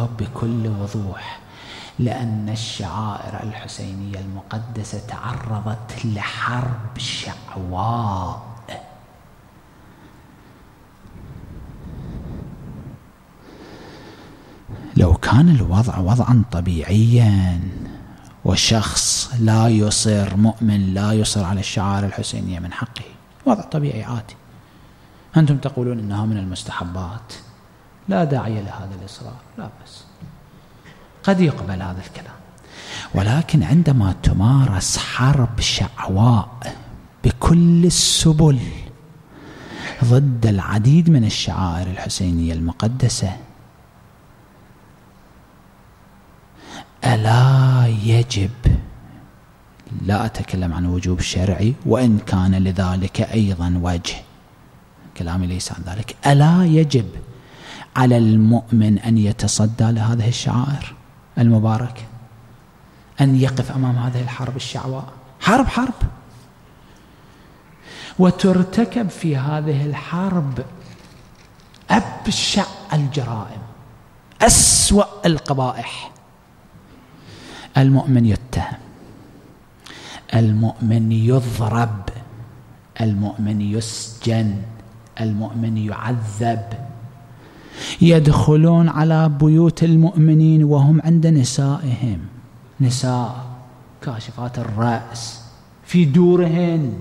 الجواب بكل وضوح لأن الشعائر الحسينية المقدسة تعرضت لحرب شعواء. لو كان الوضع وضعا طبيعيا وشخص لا يصر مؤمن لا يصر على الشعائر الحسينية من حقه وضع طبيعي عادي. أنتم تقولون إنها من المستحبات. لا داعي لهذا الإصرار لا بس قد يقبل هذا الكلام. ولكن عندما تمارس حرب شعواء بكل السبل ضد العديد من الشعائر الحسينية المقدسة ألا يجب لا أتكلم عن وجوب شرعي وإن كان لذلك أيضا وجه كلامي ليس عن ذلك ألا يجب على المؤمن أن يتصدى لهذه الشعائر المبارك أن يقف أمام هذه الحرب الشعواء. حرب حرب. وترتكب في هذه الحرب أبشع الجرائم أسوأ القبائح. المؤمن يتهم المؤمن يضرب المؤمن يسجن المؤمن يعذب. يدخلون على بيوت المؤمنين وهم عند نسائهم. نساء كاشفات الرأس في دورهن.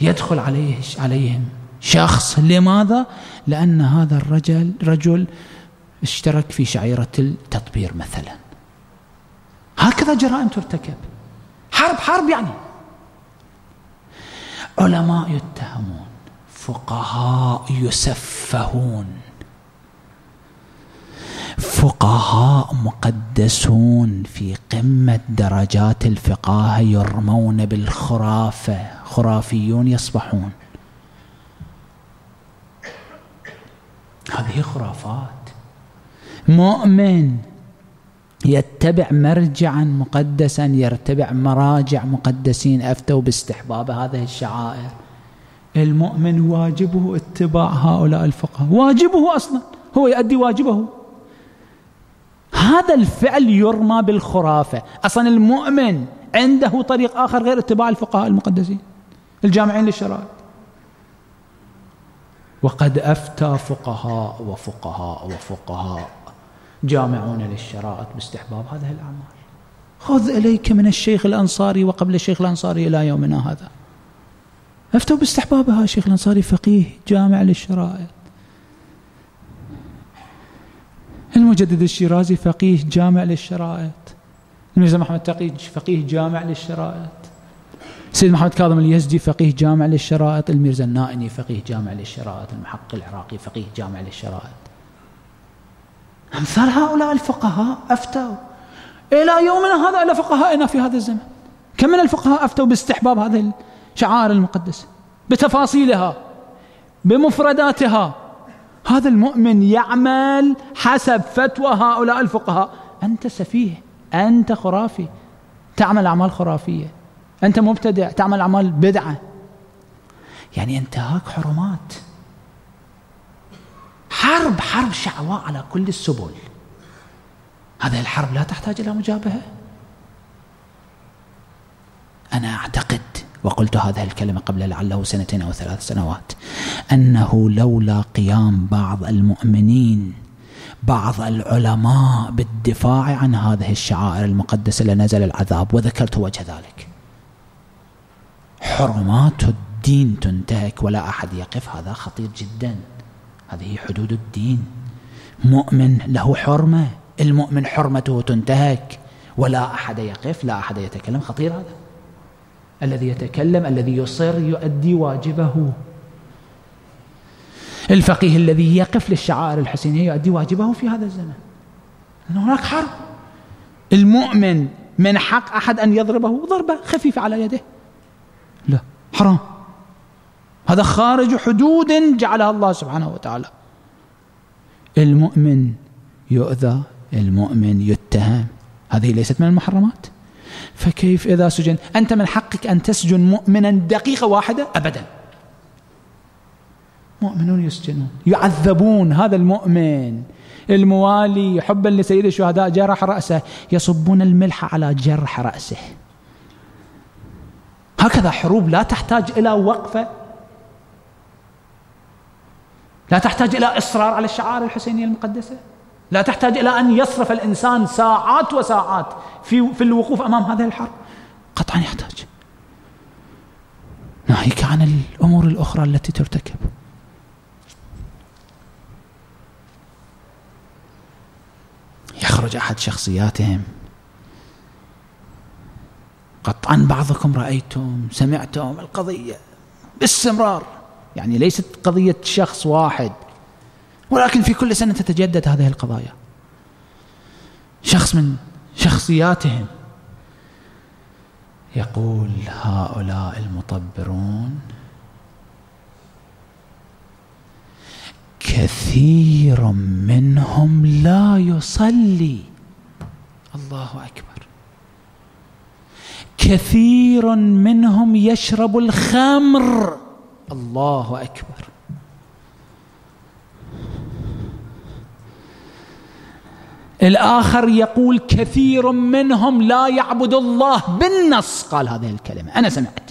يدخل عليه عليهم. شخص. لماذا؟ لأن هذا الرجل رجل اشترك في شعيرة التطبير مثلا. هكذا جرائم ترتكب. حرب حرب يعني. علماء يتهمون. فقهاء يسفهون. فقهاء مقدسون في قمة درجات الفقاهة يرمون بالخرافة خرافيون يصبحون. هذه خرافات. مؤمن يتبع مرجعا مقدسا يتبع مراجع مقدسين أفتوا باستحباب هذه الشعائر. المؤمن واجبه اتباع هؤلاء الفقهاء. واجبه أصلا. هو يؤدي واجبه. هذا الفعل يرمى بالخرافة. أصلا المؤمن عنده طريق آخر غير اتباع الفقهاء المقدسين الجامعين للشرائع. وقد أفتى فقهاء وفقهاء وفقهاء جامعون للشرائط باستحباب هذه الأعمال. خذ إليك من الشيخ الأنصاري وقبل الشيخ الأنصاري إلى يومنا هذا. أفتوا باستحبابها الشيخ الأنصاري فقيه جامع للشرائط المجدد الشيرازي فقيه جامع للشرائط. الميرزا محمد تقي فقيه جامع للشرائط. سيد محمد كاظم اليزدي فقيه جامع للشرائط. الميرزا النائني فقيه جامع للشرائط. المحقق العراقي فقيه جامع للشرائط. أمثال هؤلاء الفقهاء أفتوا. إلى يومنا هذا إلى فقهائنا في هذا الزمن. كم من الفقهاء أفتوا باستحباب هذه الشعائر المقدسة بتفاصيلها بمفرداتها هذا المؤمن يعمل حسب فتوى هؤلاء الفقهاء. أنت سفيه أنت خرافي. تعمل أعمال خرافية. أنت مبتدع تعمل أعمال بدعة. يعني انتهاك حرمات. حرب حرب شعواء على كل السبل. هذه الحرب لا تحتاج إلى مجابهة. أنا أعتقد وقلت هذه الكلمة قبل لعله سنتين أو ثلاث سنوات أنه لولا قيام بعض المؤمنين بعض العلماء بالدفاع عن هذه الشعائر المقدسة لنزل العذاب وذكرت وجه ذلك. حرمات الدين تنتهك ولا أحد يقف هذا خطير جدا. هذه حدود الدين. مؤمن له حرمة المؤمن حرمته تنتهك ولا أحد يقف لا أحد يتكلم خطير هذا. الذي يتكلم الذي يصر يؤدي واجبه. الفقيه الذي يقف للشعائر الحسينية يؤدي واجبه في هذا الزمن. هناك حرب. المؤمن من حق أحد أن يضربه ضربة خفيفة على يده. لا حرام. هذا خارج حدود جعلها الله سبحانه وتعالى. المؤمن يؤذى المؤمن يتهم. هذه ليست من المحرمات. فكيف إذا سجن؟ أنت من حقك أن تسجن مؤمنا دقيقة واحدة أبدا. مؤمنون يسجنون يعذبون هذا المؤمن. الموالي حبا لسيد الشهداء جرح رأسه يصبون الملح على جرح رأسه. هكذا حروب لا تحتاج إلى وقفة. لا تحتاج إلى إصرار على الشعائر الحسينية المقدسة. لا تحتاج إلى أن يصرف الإنسان ساعات وساعات في, في الوقوف أمام هذه الحرب. قطعا يحتاج. ناهيك عن الأمور الأخرى التي ترتكب. يخرج أحد شخصياتهم. قطعا بعضكم رأيتم سمعتم القضية باستمرار يعني ليست قضية شخص واحد. ولكن في كل سنة تتجدد هذه القضايا. شخص من شخصياتهم يقول هؤلاء المطبرون كثير منهم لا يصلي. الله أكبر. كثير منهم يشرب الخمر. الله أكبر. الآخر يقول كثير منهم لا يعبد الله بالنص قال هذه الكلمة. أنا سمعت.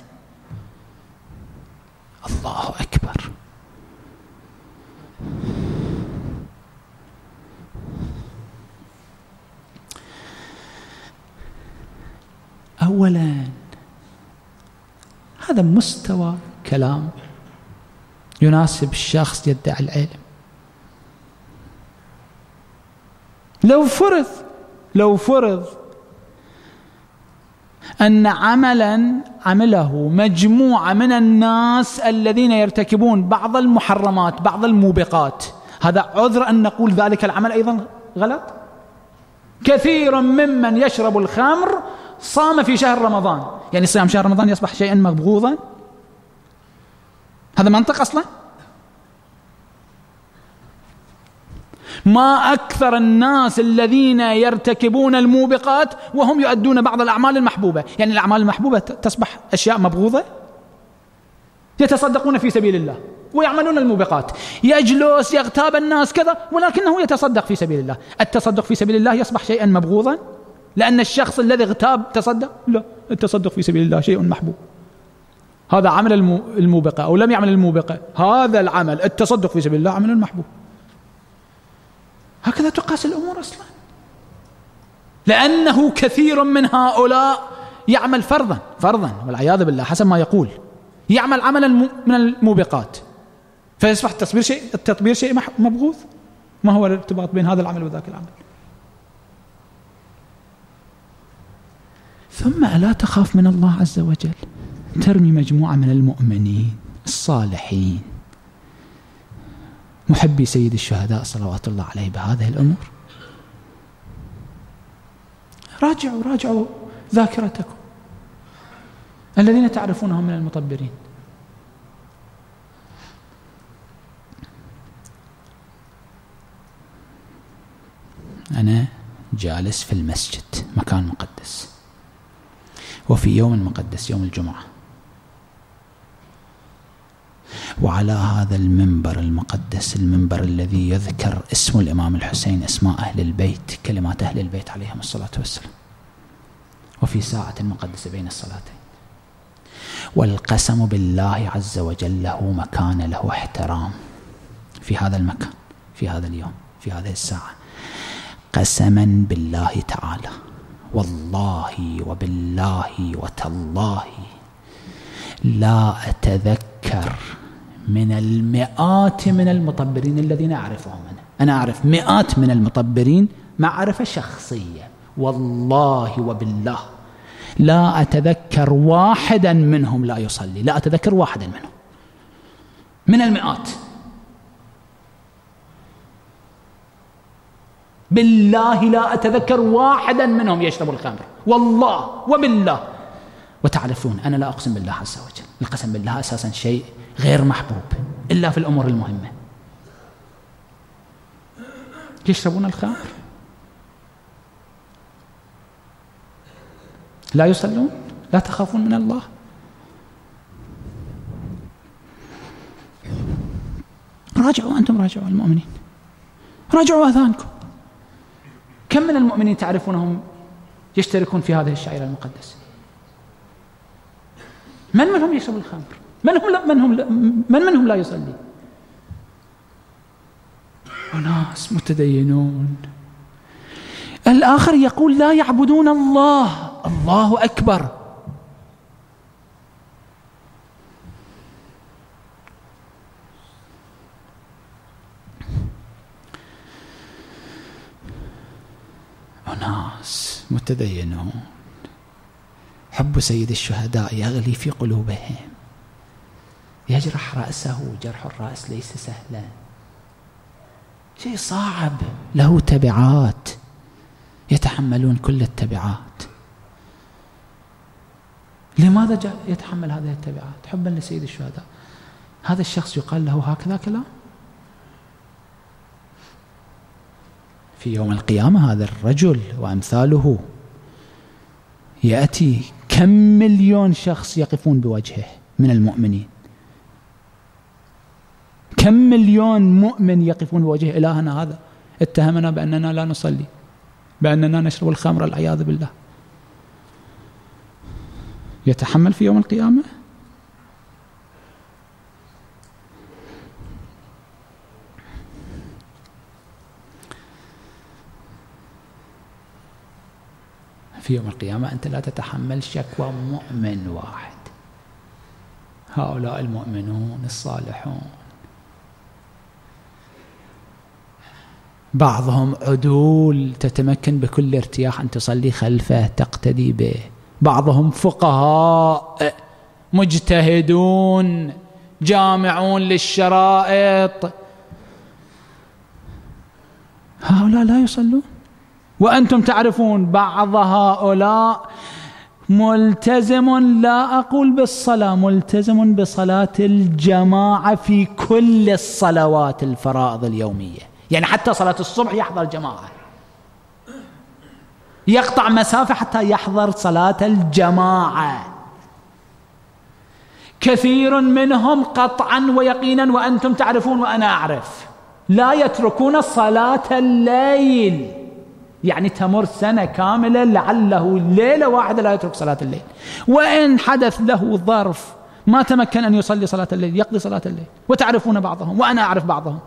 الله أكبر. أولا هذا مستوى كلام يناسب الشخص يدعي العلم. لو فرض لو فرض أن عملا عمله مجموعة من الناس الذين يرتكبون بعض المحرمات بعض الموبقات. هذا عذر أن نقول ذلك العمل أيضا غلط؟ كثير ممن يشرب الخمر صام في شهر رمضان. يعني صيام شهر رمضان يصبح شيئا مبغوضا؟ هذا منطق أصلا؟ ما أكثر الناس الذين يرتكبون الموبقات وهم يؤدون بعض الأعمال المحبوبة. يعني الأعمال المحبوبة تصبح أشياء مبغوضة. يتصدقون في سبيل الله ويعملون الموبقات. يجلس يغتاب الناس كذا ولكنه يتصدق في سبيل الله. التصدق في سبيل الله يصبح شيئا مبغوضا؟ لأن الشخص الذي اغتاب تصدق؟ لا التصدق في سبيل الله شيء محبوب. هذا عمل الموبقة أو لم يعمل الموبقة. هذا العمل التصدق في سبيل الله عمل محبوب. هكذا تقاس الأمور أصلا. لأنه كثير من هؤلاء يعمل فرضا فرضا والعياذ بالله حسب ما يقول. يعمل عملا من الموبقات. فيصبح التصبير شيء التطبير شيء مبغوث. ما هو الارتباط بين هذا العمل وذاك العمل. ثم ألا تخاف من الله عز وجل. ترمي مجموعة من المؤمنين الصالحين. محبي سيد الشهداء صلوات الله عليه بهذه الأمور. راجعوا راجعوا ذاكرتكم. الذين تعرفونهم من المطبرين. أنا جالس في المسجد مكان مقدس. وفي يوم مقدس يوم الجمعة. وعلى هذا المنبر المقدس المنبر الذي يذكر اسم الإمام الحسين اسماء أهل البيت كلمات أهل البيت عليهم الصلاة والسلام. وفي ساعة مقدسة بين الصلاتين. والقسم بالله عز وجل له مكان له احترام. في هذا المكان في هذا اليوم في هذه الساعة. قسما بالله تعالى. والله وبالله وتالله. لا أتذكر من المئات من المطبرين الذين أعرفهم أنا. أنا أعرف مئات من المطبرين معرفة شخصية. والله وبالله. لا أتذكر واحدا منهم لا يصلي. لا أتذكر واحدا منهم. من المئات. بالله لا أتذكر واحدا منهم يشرب الخمر. والله وبالله. وتعرفون أنا لا أقسم بالله عز وجل. القسم بالله أساسا شيء غير محبوب إلا في الأمور المهمة. يشربون الخمر. لا يصلون لا تخافون من الله. راجعوا أنتم راجعوا المؤمنين. راجعوا أذانكم. كم من المؤمنين تعرفونهم يشتركون في هذه الشعيرة المقدسة؟ من منهم يشرب الخمر؟ من هم من هم من منهم لا يصلي؟ وناس متدينون. الآخر يقول لا يعبدون الله. الله أكبر. أناس متدينون. حب سيد الشهداء يغلي في قلوبهم. يجرح رأسه جرح الرأس ليس سهلا. شيء صعب. له تبعات. يتحملون كل التبعات. لماذا يتحمل هذه التبعات؟ حبا لسيد الشهداء. هذا الشخص يقال له هكذا كلام في يوم القيامة هذا الرجل وأمثاله. يأتي كم مليون شخص يقفون بوجهه من المؤمنين. كم مليون مؤمن يقفون بوجه إلهنا هذا؟ اتهمنا بأننا لا نصلي بأننا نشرب الخمر العياذ بالله. يتحمل في يوم القيامة؟ في يوم القيامة أنت لا تتحمل شكوى مؤمن واحد. هؤلاء المؤمنون الصالحون. بعضهم عدول تتمكن بكل ارتياح أن تصلي خلفه تقتدي به. بعضهم فقهاء مجتهدون جامعون للشرائط. هؤلاء لا يصلون؟ وأنتم تعرفون بعض هؤلاء ملتزم لا أقول بالصلاة ملتزم بصلاة الجماعة في كل الصلوات الفرائض اليومية. يعني حتى صلاة الصبح يحضر جماعة. يقطع مسافة حتى يحضر صلاة الجماعة. كثير منهم قطعا ويقينا وأنتم تعرفون وأنا أعرف. لا يتركون صلاة الليل. يعني تمر سنة كاملة لعله ليلة واحدة لا يترك صلاة الليل. وإن حدث له ظرف ما تمكن أن يصلي صلاة الليل يقضي صلاة الليل. وتعرفون بعضهم وأنا أعرف بعضهم.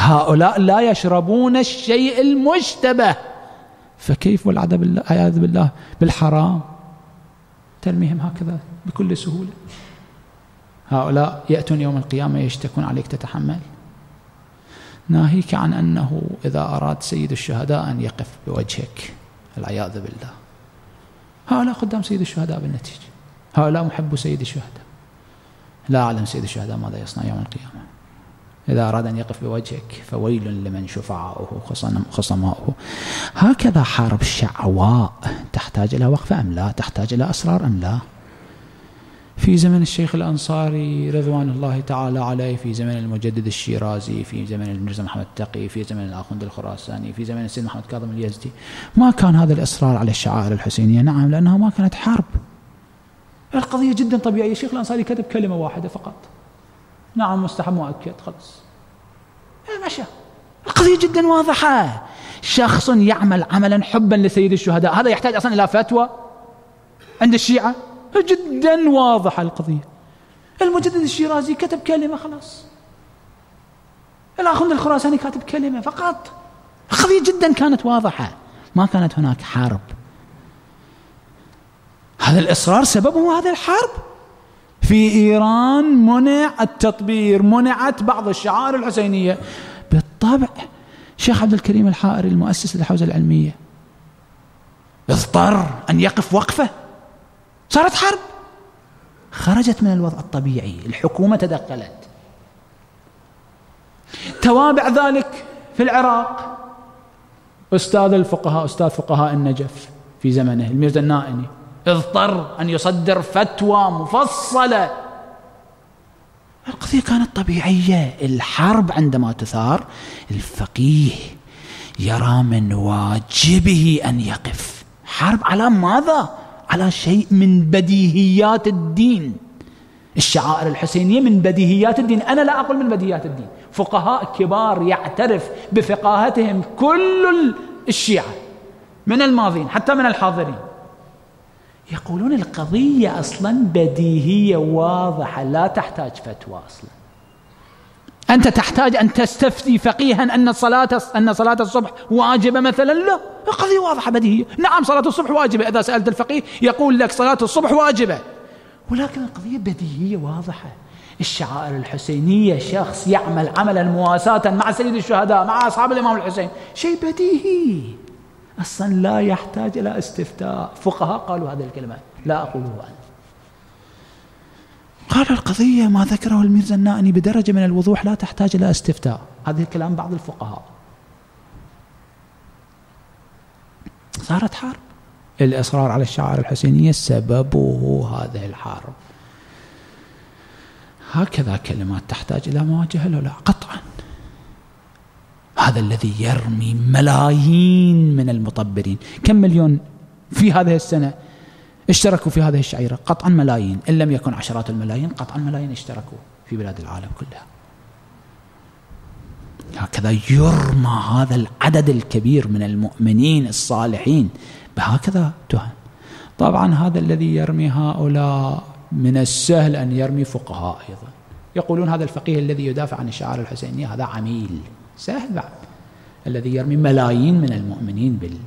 هؤلاء لا يشربون الشيء المشتبه. فكيف والعياذ بالله؟ بالحرام. ترميهم هكذا بكل سهولة. هؤلاء يأتون يوم القيامة يشتكون عليك تتحمل. ناهيك عن أنه إذا أراد سيد الشهداء أن يقف بوجهك. العياذ بالله. هؤلاء قدام سيد الشهداء بالنتيجة. هؤلاء محب سيد الشهداء. لا أعلم سيد الشهداء ماذا يصنع يوم القيامة. إذا أراد أن يقف بوجهك فويل لمن شفعاؤه خصماؤه. هكذا حرب شعواء تحتاج إلى وقفة أم لا؟ تحتاج إلى أسرار أم لا؟ في زمن الشيخ الأنصاري رضوان الله تعالى عليه في زمن المجدد الشيرازي في زمن الميرزا محمد التقي في زمن الآخوند الخراساني في زمن السيد محمد كاظم اليزدي. ما كان هذا الإصرار على الشعائر الحسينية؟ نعم لأنها ما كانت حرب. القضية جدا طبيعية. الشيخ الأنصاري كتب كلمة واحدة فقط. نعم مستحب مؤكد خلص مشى القضية جدا واضحة. شخص يعمل عملا حبا لسيد الشهداء هذا يحتاج أصلا إلى فتوى عند الشيعة؟ جدا واضحة القضية. المجدد الشيرازي كتب كلمة خلاص. الأخوند الخراساني كاتب كلمة فقط. القضية جدا كانت واضحة. ما كانت هناك حرب. هذا الإصرار سببه هذا الحرب؟ في إيران منع التطبير منعت بعض الشعائر الحسينية. بالطبع شيخ عبد الكريم الحائري المؤسس للحوزة العلمية اضطر أن يقف وقفة. صارت حرب. خرجت من الوضع الطبيعي. الحكومة تدخلت. توابع ذلك في العراق. أستاذ الفقهاء أستاذ فقهاء النجف في زمنه الميرزا النائني اضطر أن يصدر فتوى مفصلة. القضية كانت طبيعية. الحرب عندما تثار الفقيه يرى من واجبه أن يقف. حرب على ماذا؟ على شيء من بديهيات الدين. الشعائر الحسينية من بديهيات الدين. أنا لا أقول من بديهيات الدين. فقهاء كبار يعترف بفقاهتهم كل الشيعة من الماضين حتى من الحاضرين. يقولون القضية أصلا بديهية واضحة لا تحتاج فتوى أصلا. أنت تحتاج أن تستفتي فقيها أن صلاة أن صلاة الصبح واجبة مثلا؟ لا القضية واضحة بديهية. نعم صلاة الصبح واجبة. إذا سألت الفقيه يقول لك صلاة الصبح واجبة. ولكن القضية بديهية واضحة. الشعائر الحسينية شخص يعمل عملا مواساة مع سيد الشهداء مع أصحاب الإمام الحسين. شيء بديهي. أصلا لا يحتاج إلى استفتاء. فقهاء قالوا هذه الكلمات. لا أقوله أنا. قال القضية ما ذكره الميرزا النائني بدرجة من الوضوح لا تحتاج إلى استفتاء. هذا كلام بعض الفقهاء. صارت حرب. الإصرار على الشعائر الحسينية سببه هذه الحرب. هكذا كلمات تحتاج إلى مواجهة لو لا قطعا. هذا الذي يرمي ملايين من المطبرين. كم مليون في هذه السنة اشتركوا في هذه الشعيرة؟ قطعا ملايين. إن لم يكن عشرات الملايين قطعا ملايين اشتركوا في بلاد العالم كلها. هكذا يرمى هذا العدد الكبير من المؤمنين الصالحين. بهكذا تهم طبعا هذا الذي يرمي هؤلاء من السهل أن يرمي فقهاء أيضا. يقولون هذا الفقيه الذي يدافع عن الشعائر الحسينية هذا عميل سهل بعد الذي يرمي ملايين من المؤمنين بال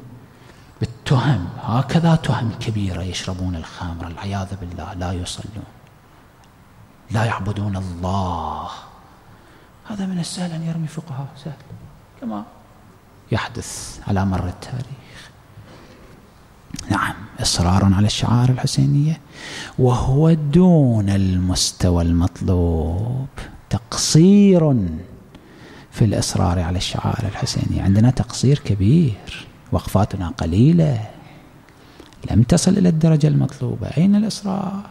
بالتهم. هكذا تهم كبيرة يشربون الخمر العياذ بالله لا يصلون. لا يعبدون الله. هذا من السهل أن يرمي فقهاء سهل. كما يحدث على مر التاريخ. نعم إصرار على الشعائر الحسينية. وهو دون المستوى المطلوب. تقصير في الإصرار على الشعائر الحسينية. عندنا تقصير كبير. وقفاتنا قليلة. لم تصل إلى الدرجة المطلوبة. أين الإصرار؟